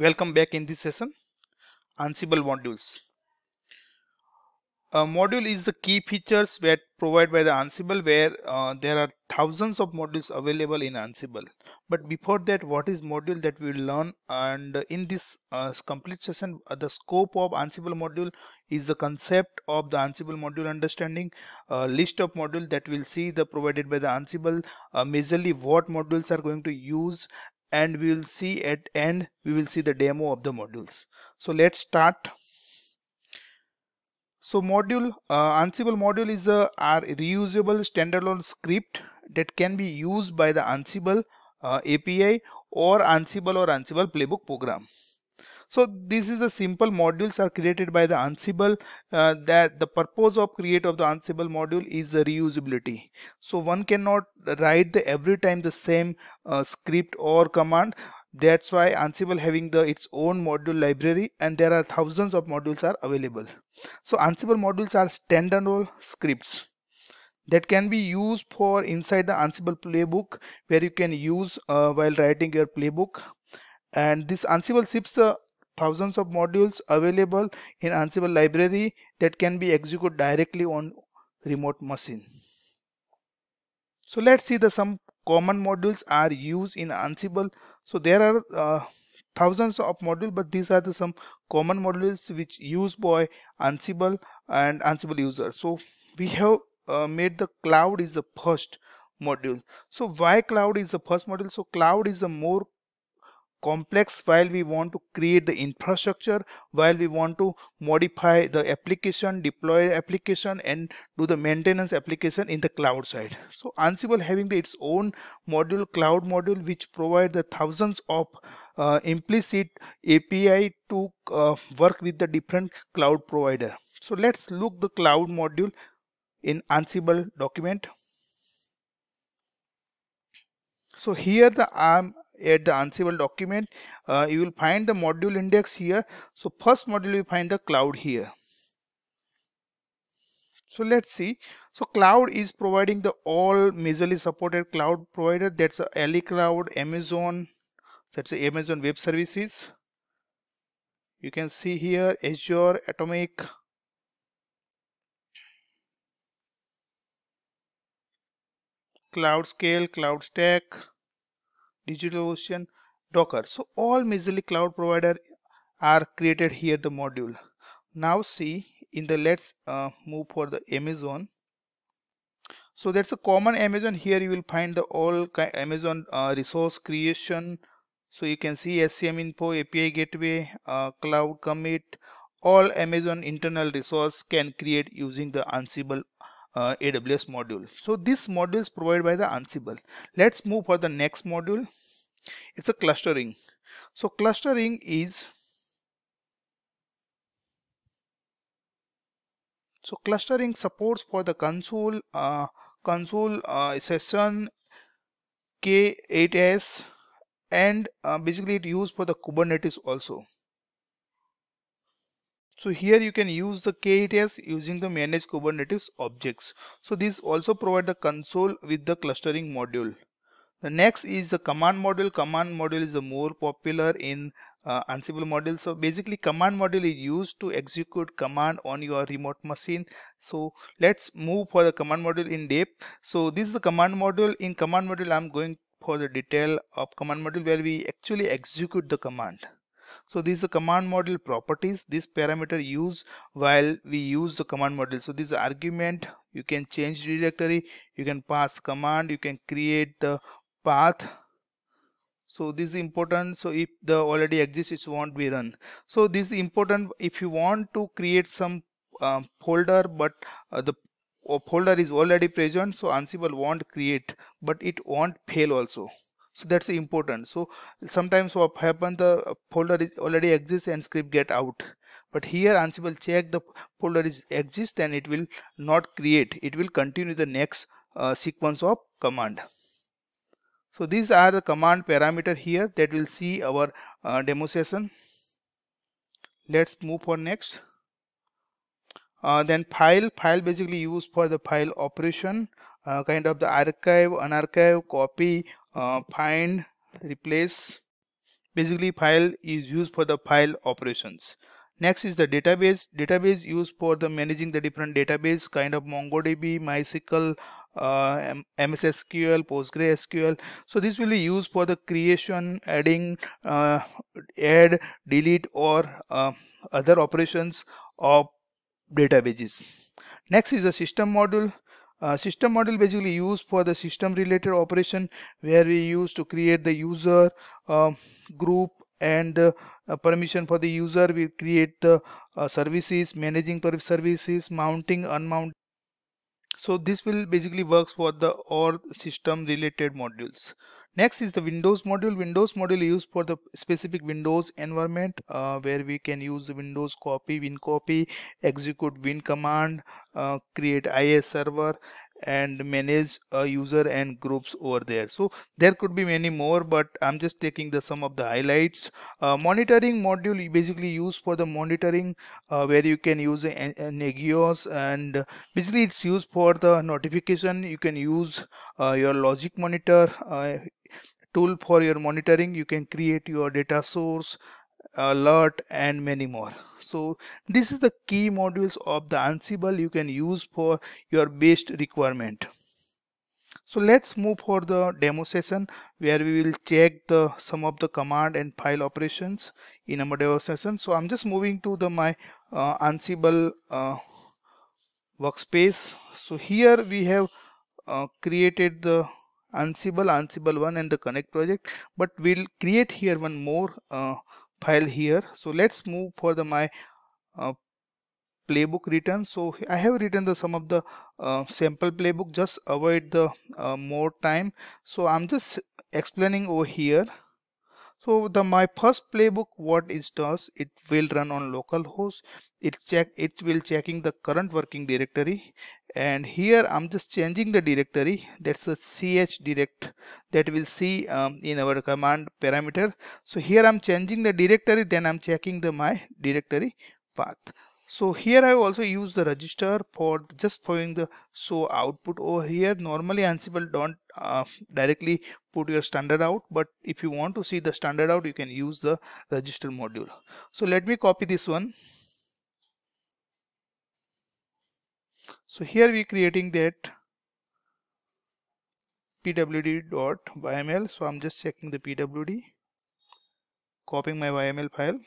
Welcome back in this session. Ansible modules. A module is the key features that provided by the Ansible where uh, there are thousands of modules available in Ansible. But before that what is module that we will learn and in this uh, complete session uh, the scope of Ansible module is the concept of the Ansible module understanding a list of modules that we'll see the provided by the Ansible uh, majorly what modules are going to use and we will see at end we will see the demo of the modules. So let's start so module, uh, Ansible module is a reusable standalone script that can be used by the Ansible uh, API or Ansible or Ansible playbook program. So this is the simple modules are created by the Ansible uh, that the purpose of create of the Ansible module is the reusability. So one cannot write the every time the same uh, script or command that's why Ansible having the its own module library and there are thousands of modules are available. So Ansible modules are standalone scripts that can be used for inside the Ansible playbook where you can use uh, while writing your playbook and this Ansible ships the thousands of modules available in Ansible library that can be executed directly on remote machine. So let's see the some common modules are used in Ansible. So there are uh, thousands of modules but these are the some common modules which used by Ansible and Ansible users so we have uh, made the cloud is the first module. So why cloud is the first module? So cloud is a more complex while we want to create the infrastructure while we want to modify the application deploy application and do the maintenance application in the cloud side. So ansible having the, its own module cloud module which provide the thousands of uh, implicit api to uh, work with the different cloud provider. So let's look the cloud module in ansible document. So here the um, at the Ansible document, uh, you will find the module index here. So first module you find the cloud here. So let's see. So cloud is providing the all majorly supported cloud provider. That's a Alicloud, Amazon. That's Amazon Web Services. You can see here Azure, Atomic, Cloud Scale, Cloud Stack, DigitalOcean, Docker. So all majorly cloud provider are created here the module. Now see in the let's uh, move for the Amazon. So that's a common Amazon here you will find the all Amazon uh, resource creation. So you can see ACM info, API gateway, uh, cloud commit, all Amazon internal resource can create using the Ansible uh, AWS module. So this module is provided by the Ansible. Let's move for the next module. It's a clustering. So clustering is so clustering supports for the Consul uh, Consul uh, session K8s and uh, basically it used for the Kubernetes also. So here you can use the K8s using the manage Kubernetes objects. So this also provide the Consul with the clustering module. The next is the command module. Command module is the more popular in uh, Ansible module. So basically command module is used to execute command on your remote machine. So let's move for the command module in depth. So this is the command module. In command module I'm going for the detail of command module where we actually execute the command. So this is the command module properties. This parameter use while we use the command module. So this argument. You can change directory. You can pass command. You can create the path so this is important so if the already exists it won't be run so this is important if you want to create some um, folder but uh, the uh, folder is already present so ansible won't create but it won't fail also so that's important. So sometimes what happen the folder is already exists and script get out. But here ansible check the folder is exist and it will not create. It will continue the next uh, sequence of command. So these are the command parameter here that will see our uh, demo session let's move for next. Uh, then file file basically used for the file operation uh, kind of the archive unarchive copy uh, find replace basically file is used for the file operations next is the database database used for the managing the different database kind of mongodb mysql uh, MS SQL, PostgreSQL. So this will be used for the creation, adding, uh, add, delete or uh, other operations of databases. Next is the system module. Uh, system module basically used for the system related operation where we use to create the user uh, group and uh, permission for the user. We create the uh, services managing services mounting unmount. So this will basically works for the or system related modules next is the windows module. Windows module used for the specific windows environment uh, where we can use windows copy win copy execute win command uh, create is server and manage a user and groups over there. So there could be many more but i'm just taking the some of the highlights. Uh, monitoring module basically used for the monitoring uh, where you can use Nagios and basically it's used for the notification. You can use uh, your LogicMonitor uh, tool for your monitoring. You can create your data source alert and many more so this is the key modules of the ansible you can use for your best requirement. So let's move for the demo session where we will check the some of the command and file operations in our demo session. So i'm just moving to the my uh, ansible uh, workspace. So here we have uh, created the ansible ansible 1 and the connect project but we'll create here one more uh, file here. So let's move for the my uh, playbook written so i have written the some of the uh, sample playbook. Just avoid the uh, more time. So i'm just explaining over here. So the my first playbook what it does it will run on localhost it check it will checking the current working directory and here i'm just changing the directory that's a chdir that we'll see um, in our command parameter so here i'm changing the directory then i'm checking the my directory path so here I also use the register for just following the show output over here. Normally Ansible don't uh, directly put your standard out, but if you want to see the standard out, you can use the register module. So let me copy this one. So here we creating that pwd.yml. So I'm just checking the pwd, copying my yml file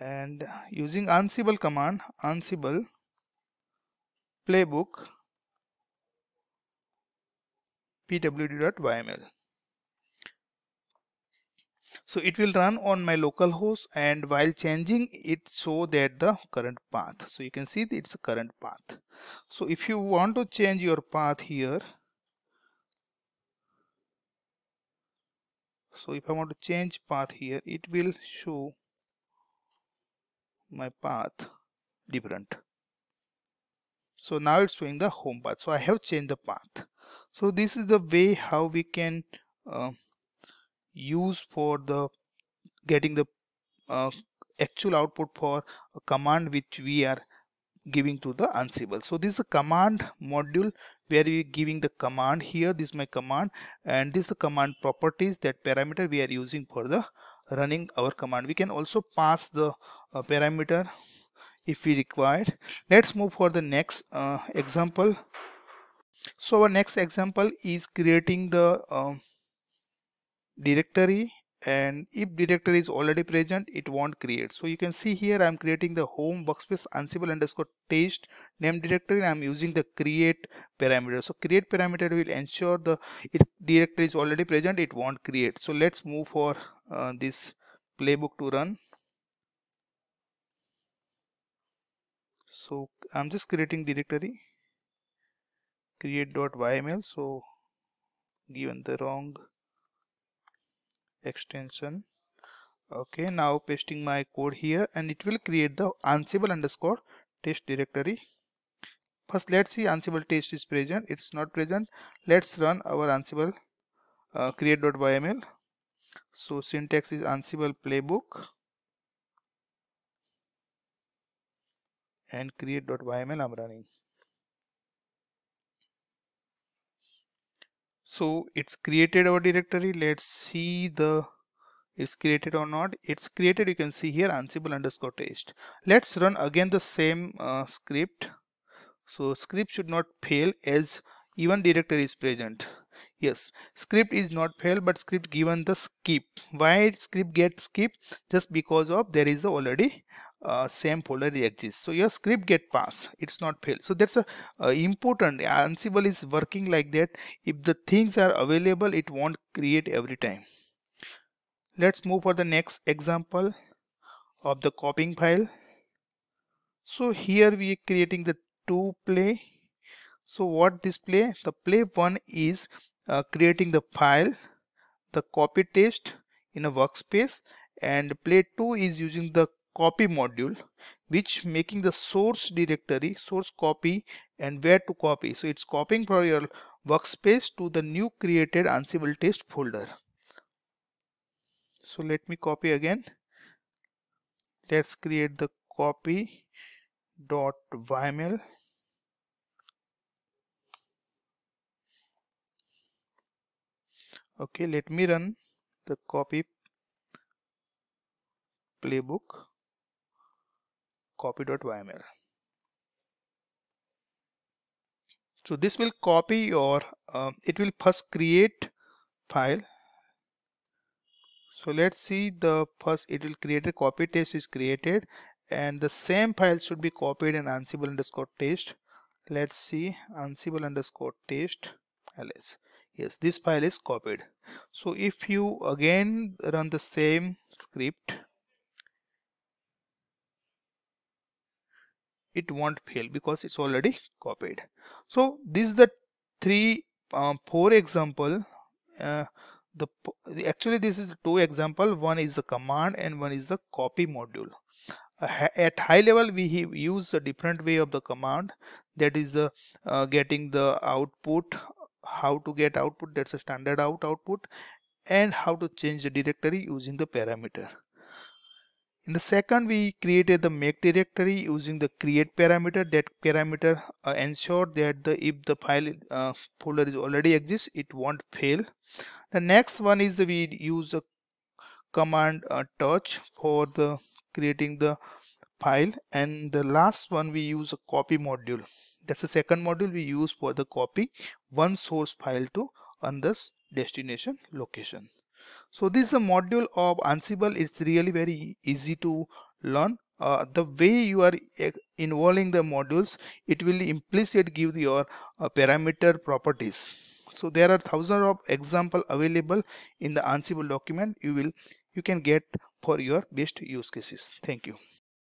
and using ansible command ansible playbook pwd.yml so it will run on my local host and while changing it show that the current path. So you can see it's a current path. So if you want to change your path here so if I want to change path here it will show my path different. So now it's showing the home path. So I have changed the path. So this is the way how we can uh, use for the getting the uh, actual output for a command which we are giving to the ansible. So this is a command module where we are giving the command here. This is my command. And this is the command properties that parameter we are using for the running our command. We can also pass the uh, parameter if we required. Let's move for the next uh, example. So our next example is creating the uh, directory and if directory is already present it won't create. So you can see here i'm creating the home workspace ansible underscore test name directory i'm using the create parameter. So create parameter will ensure the if directory is already present it won't create. So let's move for uh, this playbook to run. So i'm just creating directory create.yml so given the wrong extension. Okay now pasting my code here and it will create the ansible underscore test directory. First let's see ansible test is present. It's not present. Let's run our ansible uh, create.yml so syntax is ansible playbook and create.yml i'm running so it's created our directory. Let's see the it's created or not. It's created you can see here ansible underscore test. Let's run again the same uh, script. So script should not fail as even directory is present yes script is not fail but script given the skip. Why script get skip? Just because of there is already uh, same folder exists. So your script get pass it's not fail. So that's a uh, important ansible is working like that. If the things are available it won't create every time. Let's move for the next example of the copying file. So here we are creating the two play. So what this play? The play one is uh, creating the file the copy test in a workspace and play 2 is using the copy module which making the source directory source copy and where to copy. So it's copying from your workspace to the new created ansible test folder. So let me copy again. Let's create the copy dot yml okay let me run the copy playbook. Copy.yml so this will copy or uh, it will first create file. So let's see the first it will create a copy test is created and the same file should be copied in ansible underscore test. Let's see ansible underscore test ls yes this file is copied. So if you again run the same script it won't fail because it's already copied. So this is the three um, four example uh, the, actually this is two example. One is the command and one is the copy module. At high level we use a different way of the command. That is the uh, getting the output how to get output that's a standard out output and how to change the directory using the parameter. In the second we created the make directory using the create parameter. That parameter uh, ensure that the if the file uh, folder is already exists it won't fail. The next one is the we use the command uh, touch for the creating the file. And the last one we use a copy module that's the second module we use for the copy. One source file to another destination location. So this is a module of ansible. It's really very easy to learn. Uh, the way you are involving the modules it will implicit give your uh, parameter properties. So there are thousands of example available in the ansible document. You will you can get for your best use cases. Thank you